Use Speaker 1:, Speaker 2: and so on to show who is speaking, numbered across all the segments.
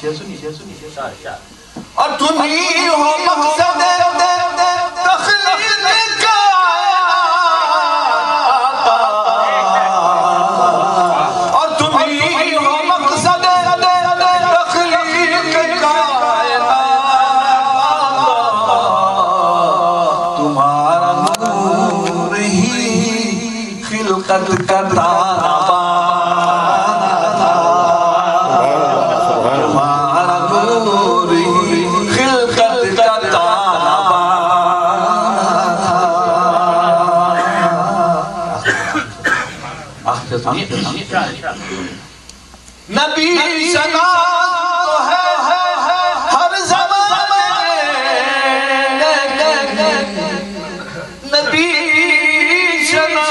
Speaker 1: शेर सुनिए शेर सुनिए और तुम ही हो मकसद। तुम्हारा नूर ही खिलकत का नबी सना तो है हर जमाने नबी सना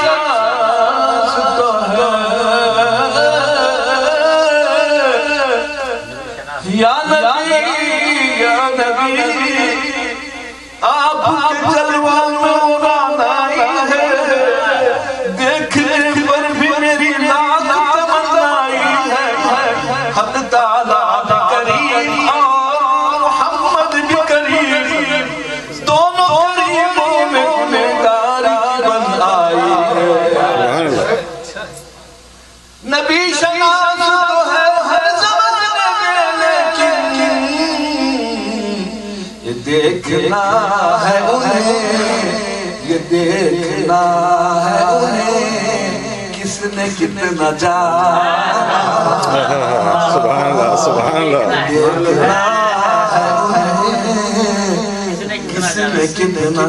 Speaker 1: तो है। या नबी या नबी आपके जलवा ताला भी करीम और मोहम्मद भी करीम दोनों करीमों में गुनहगारी बन आई है। नबी शनास तो है हर जमाने में लेकिन ये देखना है उन्हें, ये देखना है उन्हें, किसने कितना जाना
Speaker 2: सुभान अल्लाह सुभान अल्लाह
Speaker 1: देखना है उन्हें
Speaker 3: किसने कितना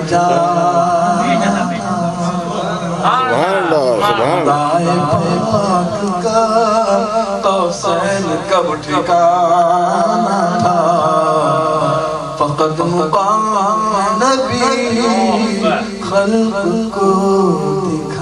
Speaker 1: कब ठिकाना था फकत मुकाम नबी खल्क को दिखा।